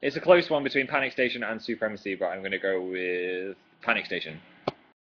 It's a close one between Panic Station and Supremacy, but I'm going to go with Panic Station.